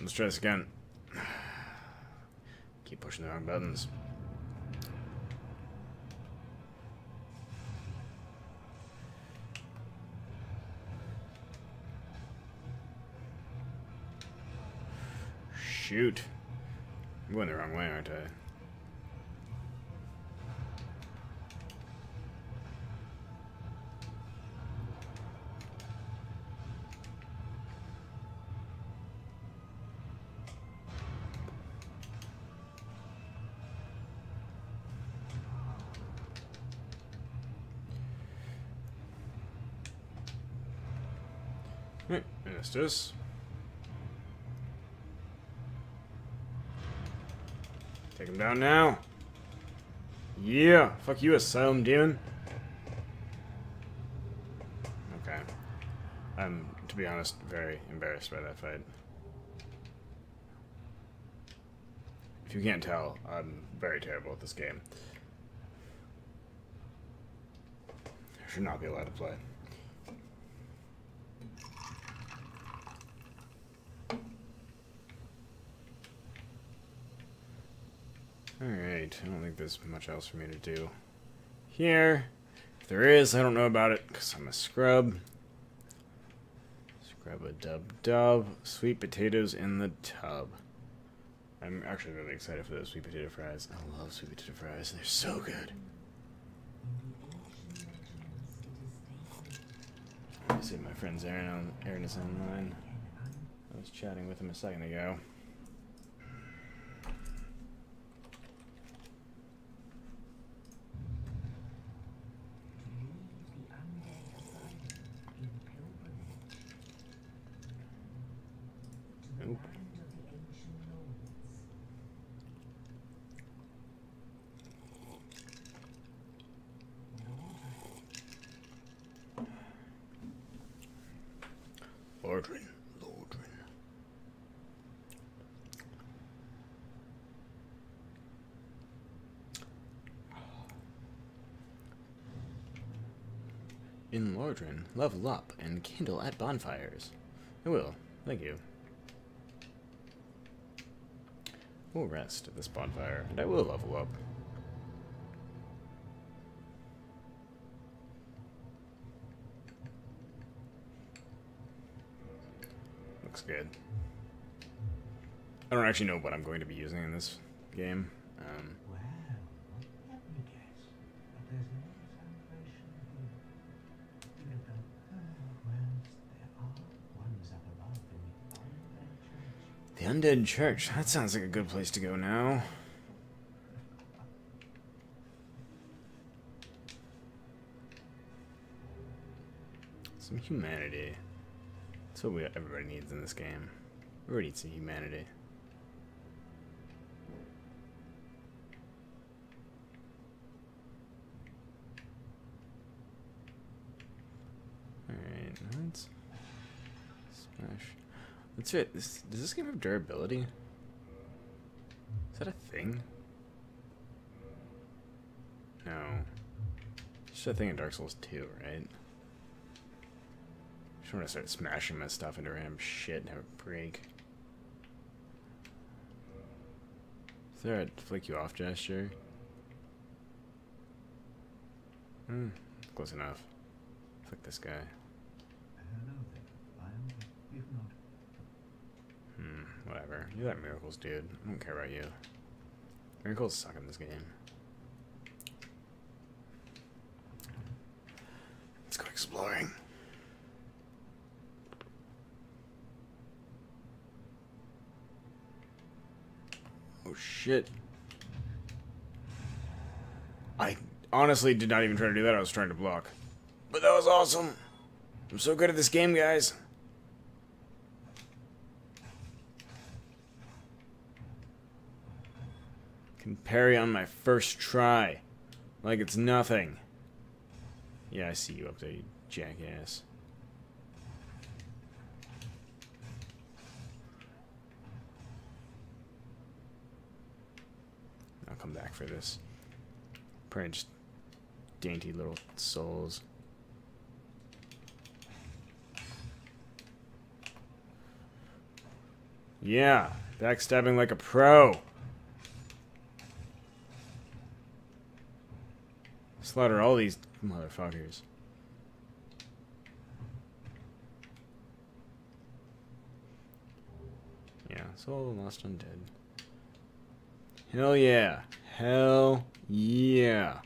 let's try this again. Keep pushing the wrong buttons. Shoot. I'm going the wrong way, aren't I? Us. Take him down now. Yeah, fuck you, Asylum Demon. Okay. I'm, to be honest, very embarrassed by that fight. If you can't tell, I'm very terrible at this game. I should not be allowed to play. Alright, I don't think there's much else for me to do here. If there is, I don't know about it because I'm a scrub. Scrub a dub dub. Sweet potatoes in the tub. I'm actually really excited for those sweet potato fries. I love sweet potato fries. They're so good. I see my friend's Aaron, on, Aaron is online. I was chatting with him a second ago. In Lordran, level up and kindle at bonfires. I will. Thank you. We'll rest at this bonfire, and I will level up. Looks good. I don't actually know what I'm going to be using in this game. Um, the. Undead Church. That sounds like a good place to go now. Some humanity. That's what we, everybody needs in this game. Everybody needs some humanity. Alright, let's smash. That's it. Does this game have durability? Is that a thing? No. It's a thing in Dark Souls 2, right? Want to start smashing my stuff into random shit and have it break. Is there a flick you off gesture? Hmm, close enough. Flick this guy. Hmm, whatever. You got miracles, dude. I don't care about you. Miracles suck in this game. Let's go exploring. Oh shit. I honestly did not even try to do that. I was trying to block. But that was awesome. I'm so good at this game, guys. Can parry on my first try. Like it's nothing. Yeah, I see you up there, you jackass. I'll come back for this. Probably dainty little souls. Yeah, backstabbing like a pro. Slaughter all these motherfuckers. Yeah, Soul Lost Undead. Hell yeah. Hell yeah.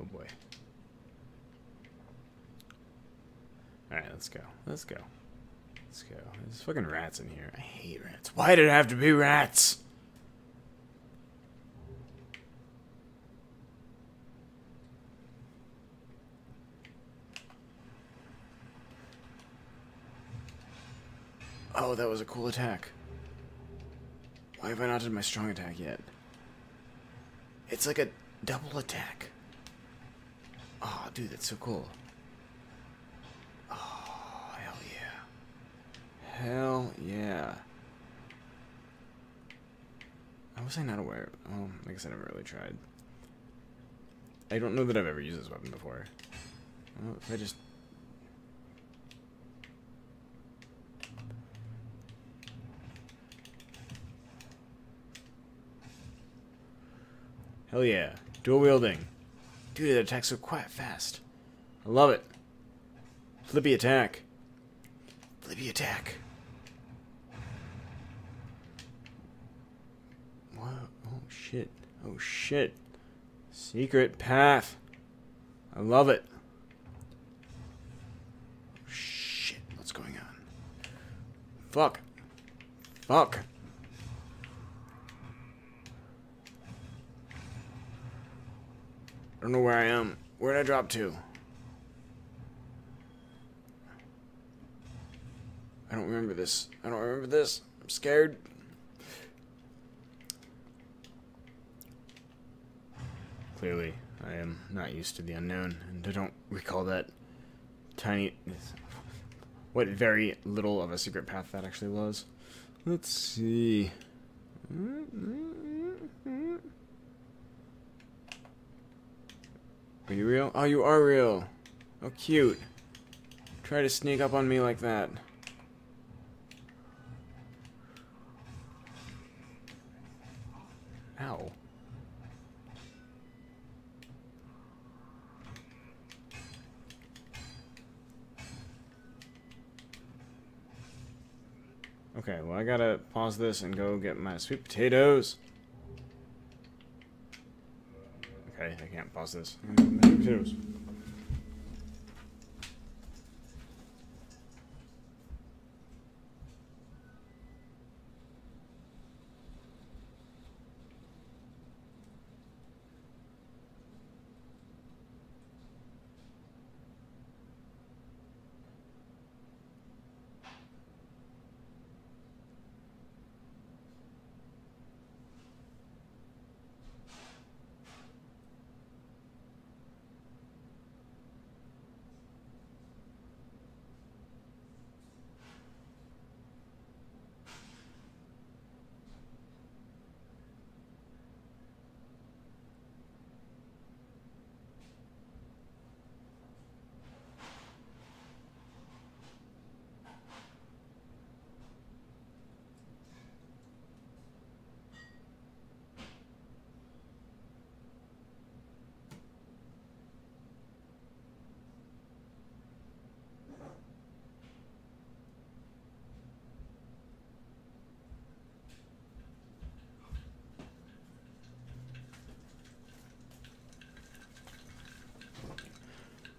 Oh boy. Alright, let's go. Let's go. Let's go. There's fucking rats in here. I hate rats. Why did it have to be rats? Oh, that was a cool attack. Why have I not done my strong attack yet? It's like a double attack. Oh, dude, that's so cool. Oh, hell yeah. Hell yeah. How was I not aware? Oh, I guess I never really tried. I don't know that I've ever used this weapon before. Well, if I just Hell yeah. Dual wielding. Dude, that attacks so quite fast. I love it. Flippy attack. Flippy attack. Whoa. Oh shit. Oh shit. Secret path. I love it. Shit. What's going on? Fuck. Fuck. Don't know where I am. Where did I drop to? I don't remember this. I don't remember this. I'm scared. Clearly, I am not used to the unknown, and I don't recall that tiny. What very little of a secret path that actually was. Let's see. Are you real? Oh, you are real. Oh, cute. Try to sneak up on me like that. Ow. Okay, well I gotta pause this and go get my sweet potatoes. Okay, I can't pause this.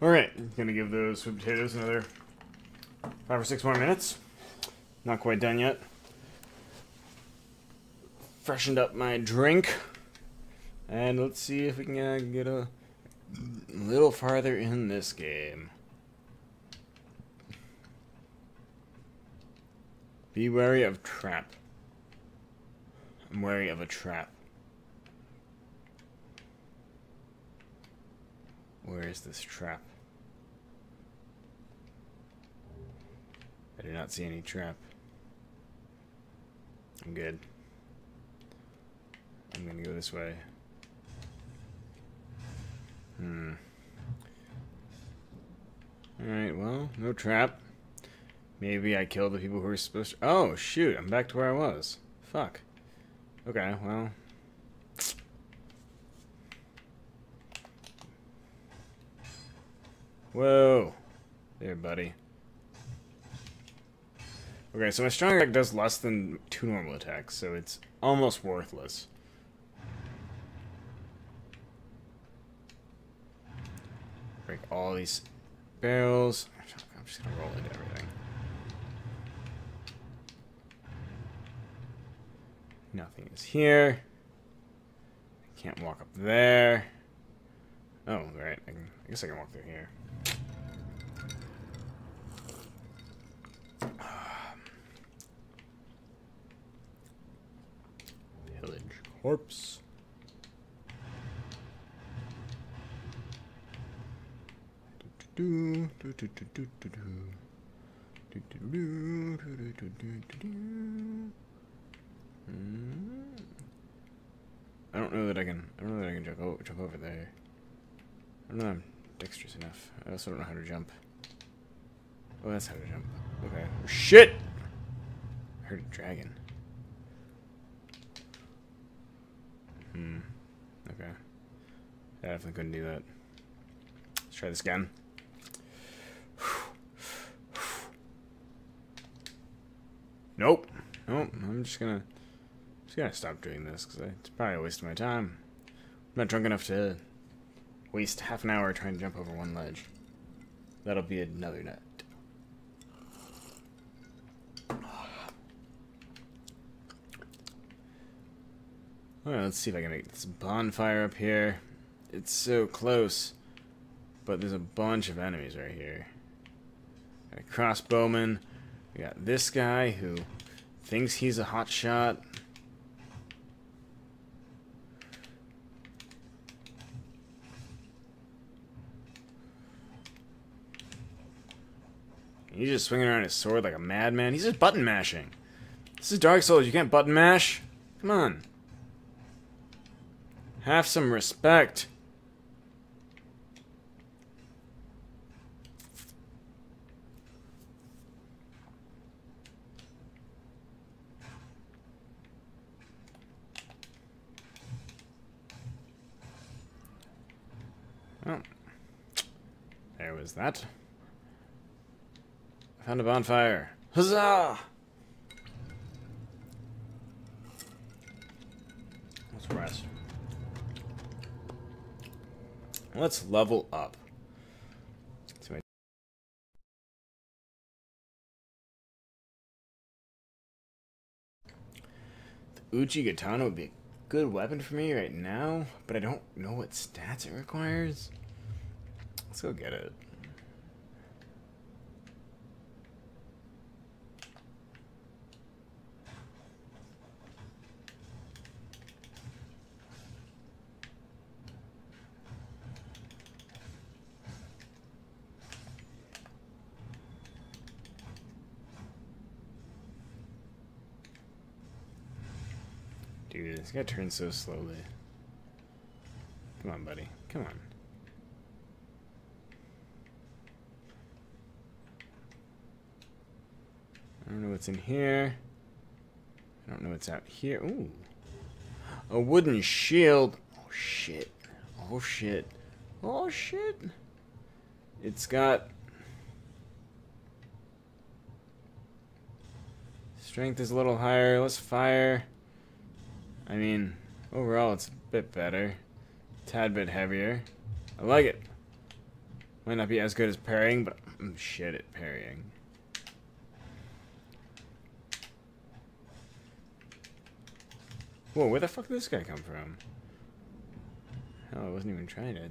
Potatoes. Alright, gonna give those sweet potatoes another five or six more minutes. Not quite done yet. Freshened up my drink. And let's see if we can uh, get a little farther in this game. Be wary of trap. I'm wary of a trap. Where is this trap? I do not see any trap. I'm good. I'm gonna go this way. Hmm. Alright, well, no trap. Maybe I killed the people who were supposed to. Oh, shoot, I'm back to where I was. Fuck. Okay, well. Whoa. There, buddy. Okay, so my strong attack does less than two normal attacks, so it's almost worthless. Break all these barrels. I'm just gonna roll into everything. Nothing is here. I can't walk up there. Oh, right. I, can, I guess I can walk through here. Corpse. Hmm. I don't know that I can. I don't know that I can jump, oh, jump over there. I don't know. That I'm dexterous enough. I also don't know how to jump. Oh, that's how to jump. Okay. Oh, shit! I heard a dragon. I definitely couldn't do that. Let's try this again. Nope. Nope. I'm just gonna just gonna stop doing this because it's probably a waste of my time. I'm not drunk enough to waste half an hour trying to jump over one ledge. That'll be another nut. Alright, let's see if I can make this bonfire up here. It's so close. But there's a bunch of enemies right here. Got a crossbowman. We got this guy who thinks he's a hot shot. He's just swinging around his sword like a madman. He's just button mashing. This is Dark Souls. You can't button mash. Come on. Have some respect. Oh. There was that. I found a bonfire. Huzzah! Let's rest. Let's level up. Uchigatana would be good weapon for me right now, but I don't know what stats it requires. Let's go get it. Dude, this guy turns so slowly. Come on, buddy. Come on. I don't know what's in here. I don't know what's out here. Ooh. A wooden shield. Oh, shit. Oh, shit. Oh, shit. It's got... Strength is a little higher. Let's fire. I mean, overall it's a bit better. Tad bit heavier. I like it. Might not be as good as parrying, but I'm shit at parrying. Whoa, where the fuck did this guy come from? Hell, I wasn't even trying to